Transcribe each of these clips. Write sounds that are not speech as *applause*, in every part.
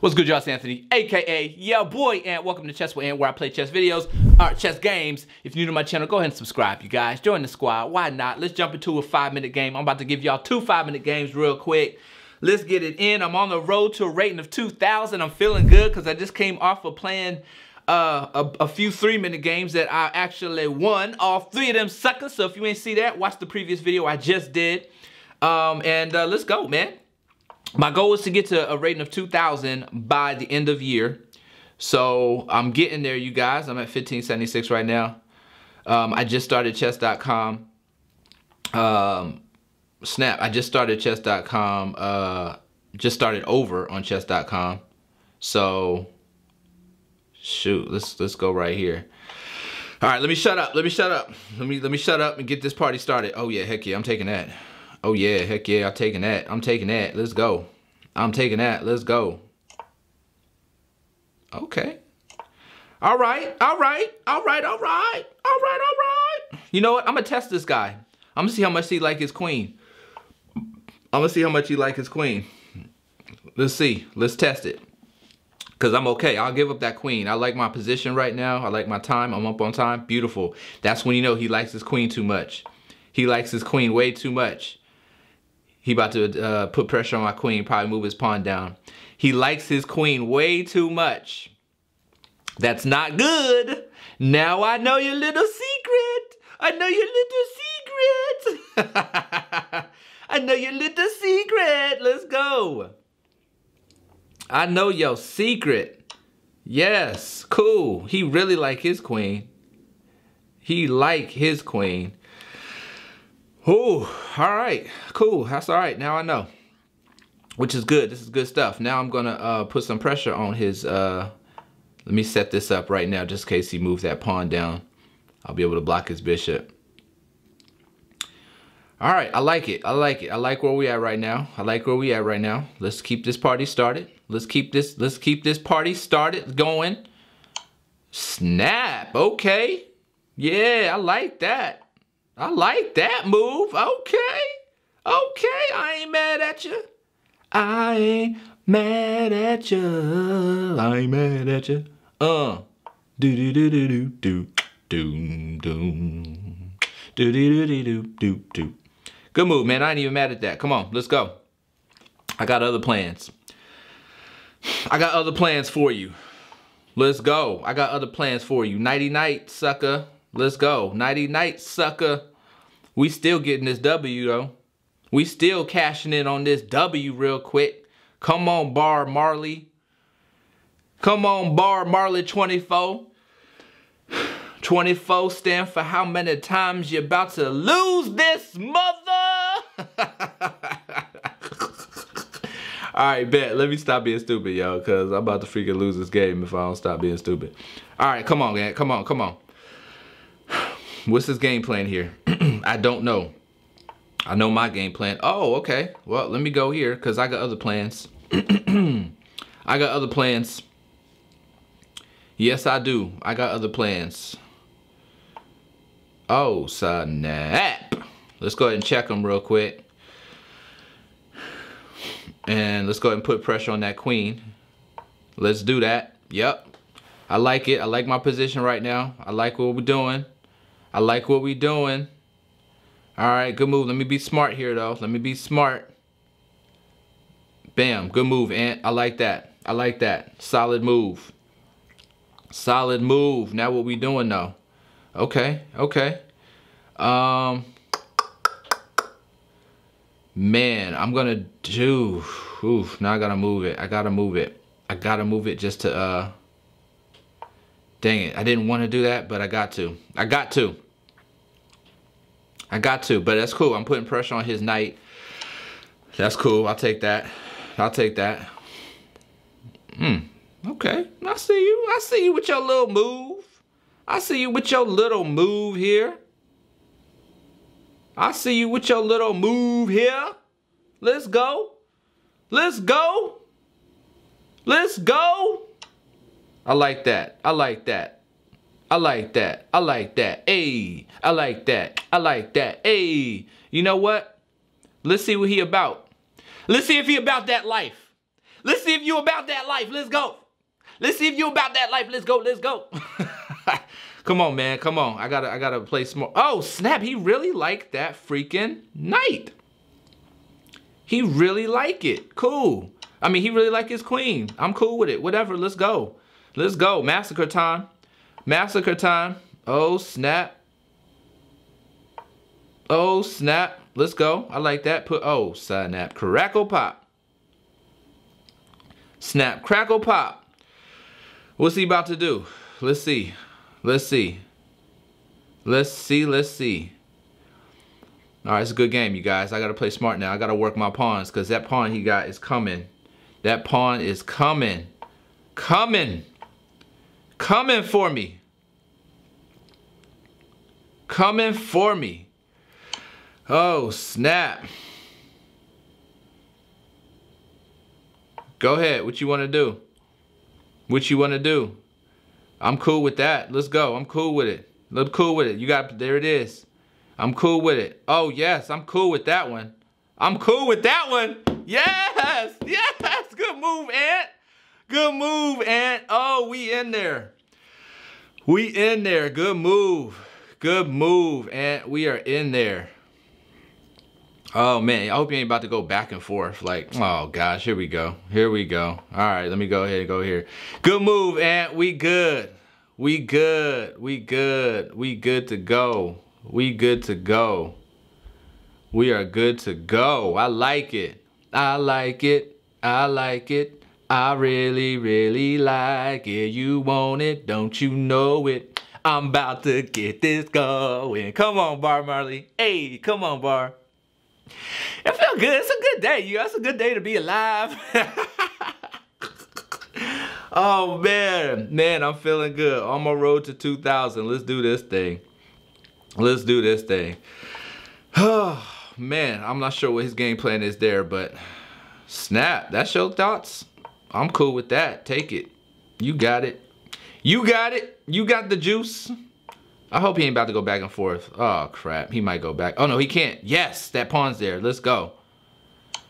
What's good, y'all? It's Anthony, aka Yo Boy, and welcome to Chess with Ant, where I play chess videos, or chess games. If you're new to my channel, go ahead and subscribe, you guys. Join the squad. Why not? Let's jump into a five-minute game. I'm about to give y'all two five-minute games real quick. Let's get it in. I'm on the road to a rating of 2,000. I'm feeling good because I just came off of playing uh, a, a, few three-minute games that I actually won. All three of them suckers. So if you ain't see that, watch the previous video I just did. Um, and uh, let's go, man my goal is to get to a rating of 2,000 by the end of year. So I'm getting there, you guys. I'm at 1576 right now. Um, I just started chess.com. Um, snap, I just started chess.com. Uh, just started over on chess.com. So shoot, let's let's go right here. All right, let me shut up. Let me shut up. Let me let me shut up and get this party started. Oh yeah, heck yeah, I'm taking that. Oh yeah, heck yeah, I'm taking that. I'm taking that. Let's go. I'm taking that. Let's go. Okay. All right, all right, all right, all right, all right, all right. You know what? I'm gonna test this guy. I'm gonna see how much he like his queen. I'm gonna see how much he like his queen. Let's see. Let's test it. Cause I'm okay. I'll give up that queen. I like my position right now. I like my time. I'm up on time. Beautiful. That's when you know he likes his queen too much. He likes his queen way too much. He about to uh, put pressure on my queen, probably move his pawn down. He likes his queen way too much. That's not good. Now I know your little secret. I know your little secret. *laughs* I know your little secret. Let's go. I know your secret. Yes, cool. He really like his queen. He like his queen. Oh, all right, cool. That's all right. Now I know, which is good. This is good stuff. Now I'm gonna uh, put some pressure on his. Uh, let me set this up right now, just in case he moves that pawn down. I'll be able to block his bishop. All right, I like it. I like it. I like where we at right now. I like where we at right now. Let's keep this party started. Let's keep this. Let's keep this party started going. Snap. Okay. Yeah, I like that. I like that move. Okay. Okay, I ain't mad at you. I ain't mad at you. I ain't mad at you. Uh. Do do do do do do doom doom. Do do do do do do do. Good move, man. I ain't even mad at that. Come on, let's go. I got other plans. I got other plans for you. Let's go. I got other plans for you. Nighty night, sucker. Let's go. Nighty night, sucker. We still getting this W, though. We still cashing in on this W real quick. Come on, Bar Marley. Come on, Bar Marley 24. *sighs* 24 stand for how many times you're about to lose this mother. *laughs* All right, bet. Let me stop being stupid, yo, because I'm about to freaking lose this game if I don't stop being stupid. All right, come on, man. Come on, come on. What's his game plan here? *clears throat* I don't know. I know my game plan. Oh, okay. Well, let me go here because I got other plans. *clears throat* I got other plans. Yes, I do. I got other plans. Oh, snap. Let's go ahead and check them real quick. And let's go ahead and put pressure on that queen. Let's do that. Yep. I like it. I like my position right now. I like what we're doing. I like what we doing. All right, good move. Let me be smart here, though. Let me be smart. Bam, good move, Ant. I like that. I like that. Solid move. Solid move. Now what we doing, though? Okay, okay. Um, man, I'm gonna do, oof, now I gotta move it. I gotta move it. I gotta move it just to, uh, Dang it, I didn't want to do that, but I got to. I got to. I got to, but that's cool. I'm putting pressure on his knight. That's cool. I'll take that. I'll take that. Hmm. Okay. I see you. I see you with your little move. I see you with your little move here. I see you with your little move here. Let's go. Let's go. Let's go. I like that. I like that. I like that. I like that. Hey, I like that. I like that. Hey, you know what? Let's see what he about. Let's see if he about that life. Let's see if you about that life. Let's go. Let's see if you about that life. Let's go. Let's go. *laughs* come on, man. Come on. I gotta I gotta play smart. Oh, snap. He really liked that freaking knight. He really like it. Cool. I mean, he really like his queen. I'm cool with it. Whatever. Let's go. Let's go. Massacre time. Massacre time. Oh, snap. Oh, snap. Let's go. I like that. Put, oh, snap. Crackle pop. Snap, crackle, pop. What's he about to do? Let's see. Let's see. Let's see, let's see. All right, it's a good game, you guys. I got to play smart now. I got to work my pawns because that pawn he got is coming. That pawn is coming. Coming. Coming for me. Coming for me. Oh, snap. Go ahead. What you want to do? What you want to do? I'm cool with that. Let's go. I'm cool with it. I'm cool with it. You got, there it is. I'm cool with it. Oh, yes. I'm cool with that one. I'm cool with that one. Yes. Yes. Good move, Ant. Good move, Ant. Oh, we in there. We in there. Good move. Good move, Ant. We are in there. Oh man, I hope you ain't about to go back and forth. Like, oh gosh, here we go. Here we go. All right, let me go ahead and go here. Good move, Ant. We good. We good. We good. We good to go. We good to go. We are good to go. I like it. I like it. I like it. I really, really like it. You want it, don't you know it? I'm about to get this going. Come on, Bar Marley. Hey, come on, Bar. It felt good. It's a good day. You. It's a good day to be alive. *laughs* oh man, man, I'm feeling good. On my road to 2,000. Let's do this thing. Let's do this thing. Oh *sighs* man, I'm not sure what his game plan is there, but snap. That's your thoughts. I'm cool with that. Take it. You got it. You got it. You got the juice. I hope he ain't about to go back and forth. Oh, crap. He might go back. Oh, no, he can't. Yes, that pawn's there. Let's go.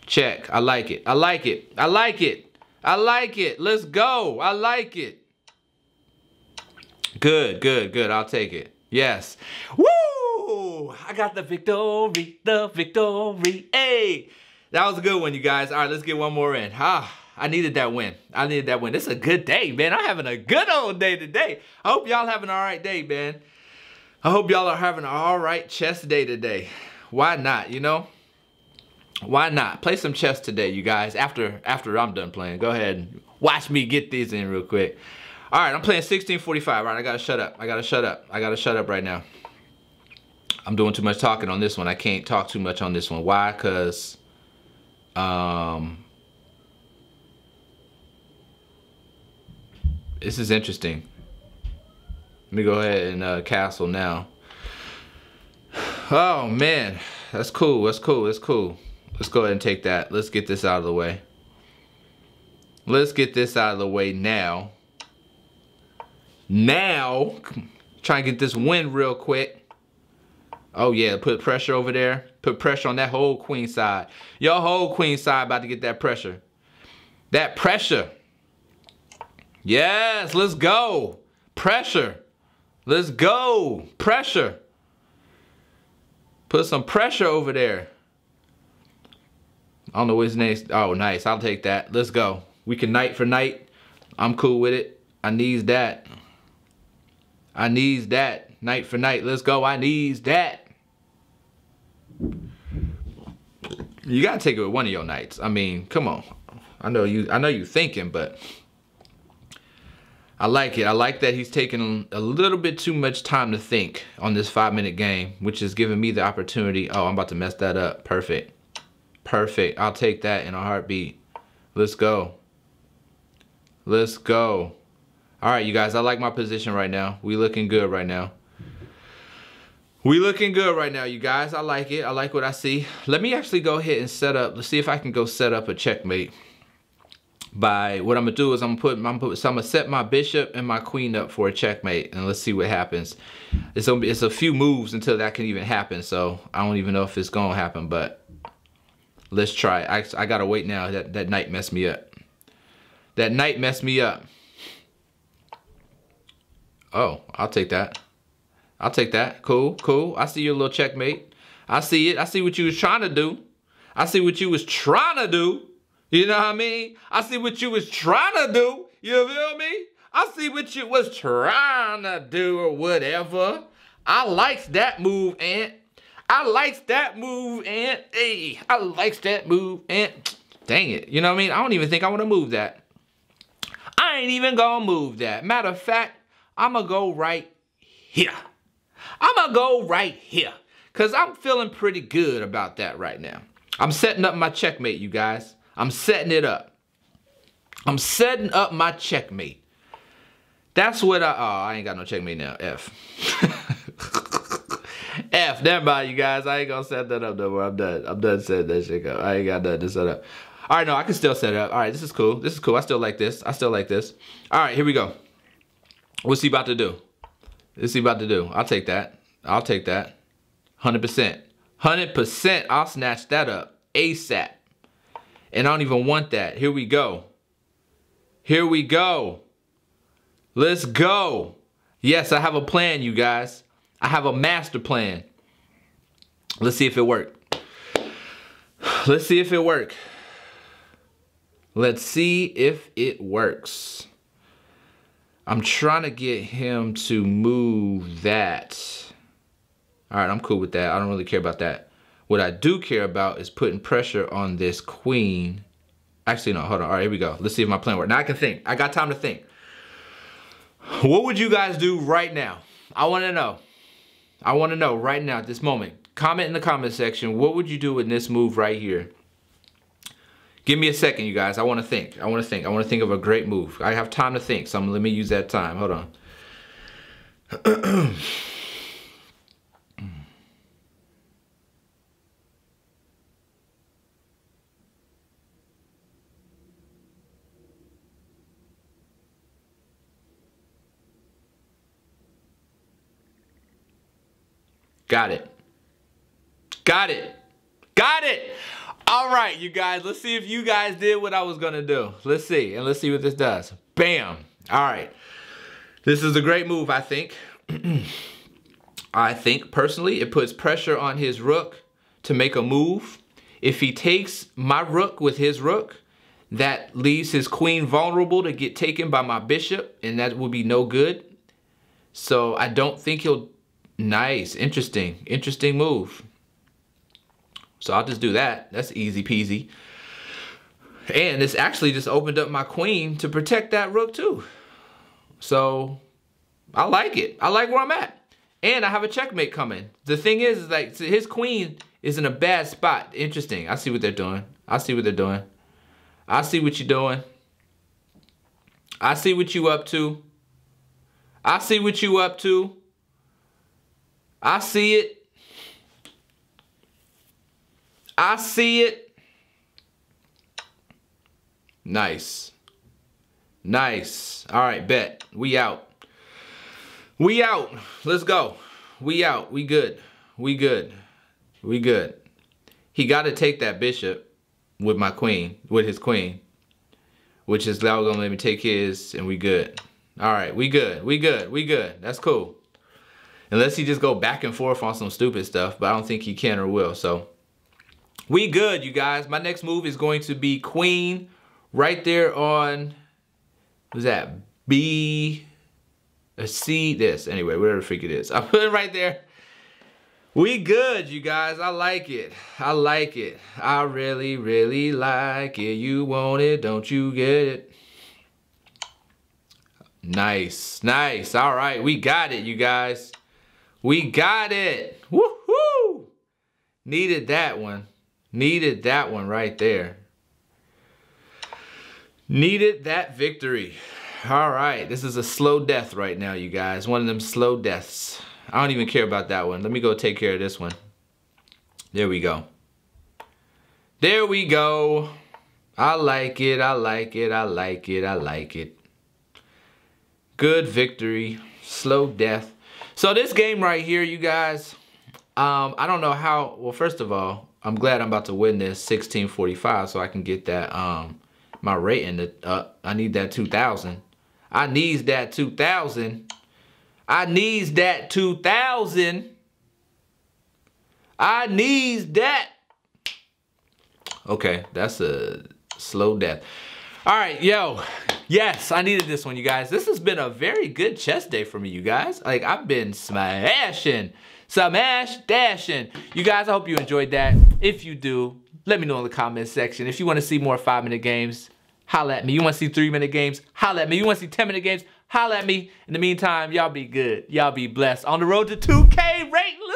Check. I like it. I like it. I like it. I like it. Let's go. I like it. Good, good, good. I'll take it. Yes. Woo! I got the victory. The victory. Hey! That was a good one, you guys. All right, let's get one more in. Ah, I needed that win. I needed that win. This is a good day, man. I'm having a good old day today. I hope y'all having an all right day, man. I hope y'all are having an all right chess day today. Why not, you know? Why not? Play some chess today, you guys. After after I'm done playing, go ahead and watch me get these in real quick. All right, I'm playing 1645. All right, I gotta shut up. I gotta shut up. I gotta shut up right now. I'm doing too much talking on this one. I can't talk too much on this one. Why? Cause um, this is interesting. Let me go ahead and uh, castle now. *sighs* Oh man, that's cool, that's cool, that's cool. Let's go ahead and take that. Let's get this out of the way. Let's get this out of the way now. Now, try and get this win real quick. Oh yeah, put pressure over there. Put pressure on that whole queen side. Your whole queen side about to get that pressure. That pressure. Yes, let's go. Pressure. Let's go. Pressure. Put some pressure over there. I don't know what his name Oh, nice. I'll take that. Let's go. We can knight for knight. I'm cool with it. I needs that. I needs that. Knight for knight. Let's go. I needs that. You gotta take it with one of your knights. I mean, come on. I know you I know you thinking, but I like it. I like that he's taking a little bit too much time to think on this five minute game, which is giving me the opportunity. Oh, I'm about to mess that up. Perfect. Perfect. I'll take that in a heartbeat. Let's go. Let's go. All right, you guys, I like my position right now. We looking good right now. We looking good right now, you guys. I like it. I like what I see. Let me actually go ahead and set up. Let's see if I can go set up a checkmate by what I'm gonna do is I'm gonna put I'm gonna, put, so I'm gonna set my bishop and my queen up for a checkmate and let's see what happens. It's be, it's a few moves until that can even happen. So I don't even know if it's gonna happen, but let's try. I I gotta wait now. That that knight messed me up. That knight messed me up. Oh, I'll take that. I'll take that. Cool, cool. I see your little checkmate. I see it. I see what you was trying to do. I see what you was trying to do. You know what I mean? I see what you was trying to do. You feel me? I see what you was trying to do or whatever. I likes that move, Ant. I likes that move, Ant. Hey, I likes that move, Ant. Dang it. You know what I mean? I don't even think I want to move that. I ain't even gonna move that. Matter of fact, I'm gonna go right here. I'm gonna go right here. Cause I'm feeling pretty good about that right now. I'm setting up my checkmate, you guys. I'm setting it up. I'm setting up my checkmate. That's what I, oh, I ain't got no checkmate now, F. *laughs* F, never mind, you guys. I ain't gonna set that up no more. I'm done. I'm done setting that shit up. I ain't got nothing to set up. All right, no, I can still set it up. All right, this is cool. This is cool. I still like this. I still like this. All right, here we go. What's he about to do? What's he about to do? I'll take that. I'll take that. 100%. 100%. I'll snatch that up ASAP. And I don't even want that. Here we go. Here we go. Let's go. Yes, I have a plan, you guys. I have a master plan. Let's see if it worked. Let's see if it worked. Let's see if it works. I'm trying to get him to move that. All right, I'm cool with that. I don't really care about that. What I do care about is putting pressure on this queen. Actually, no, hold on. All right, here we go. Let's see if my plan works. Now I can think. I got time to think. What would you guys do right now? I want to know. I want to know right now at this moment. Comment in the comment section. What would you do in this move right here? Give me a second, you guys. I want to think. I want to think. I want to think of a great move. I have time to think, so let me use that time. Hold on. *clears throat* Got it. Got it. Got it. All right, you guys, let's see if you guys did what I was gonna do. Let's see, and let's see what this does. Bam. All right. This is a great move, I think. *clears throat* I think, personally, it puts pressure on his rook to make a move. If he takes my rook with his rook, that leaves his queen vulnerable to get taken by my bishop, and that would be no good. So I don't think he'll Nice, interesting, interesting move. So I'll just do that. That's easy peasy. And this actually just opened up my queen to protect that rook too. So I like it. I like where I'm at. And I have a checkmate coming. The thing is, is like his queen is in a bad spot. Interesting. I see what they're doing. I see what they're doing. I see what you're doing. I see what you up to. I see what you up to. I see it. I see it. Nice. Nice. All right, bet. We out. We out. Let's go. We out. We good. We good. We good. He got to take that bishop with my queen, with his queen, which is now going to let me take his, and we good. All right, we good. We good. We good. That's cool. Unless he just go back and forth on some stupid stuff, but I don't think he can or will. So we good, you guys. My next move is going to be queen right there on, what's that, B, a C, this. Anyway, whatever freak it is. *laughs* I put it right there. We good, you guys. I like it. I like it. I really, really like it. You want it, don't you get it? Nice, nice. All right, we got it, you guys. We got it. Woohoo! Needed that one. Needed that one right there. Needed that victory. All right, this is a slow death right now, you guys. One of them slow deaths. I don't even care about that one. Let me go take care of this one. There we go. There we go. I like it, I like it, I like it, I like it. Good victory. Slow death. So this game right here, you guys, um, I don't know how, well, first of all, I'm glad I'm about to win this 1645 so I can get that um, my rating. Uh, I need that 2,000. I needs that 2,000. I needs that 2,000. I needs that. Okay, that's a slow death. All right, yo. Yes, I needed this one, you guys. This has been a very good chest day for me, you guys. Like, I've been smashing, smash dashing. You guys, I hope you enjoyed that. If you do, let me know in the comment section. If you want to see more five-minute games, holla at me. You want to see three-minute games? Holla at me. You want to see 10-minute games? Holla at me. In the meantime, y'all be good. Y'all be blessed. On the road to 2K rating.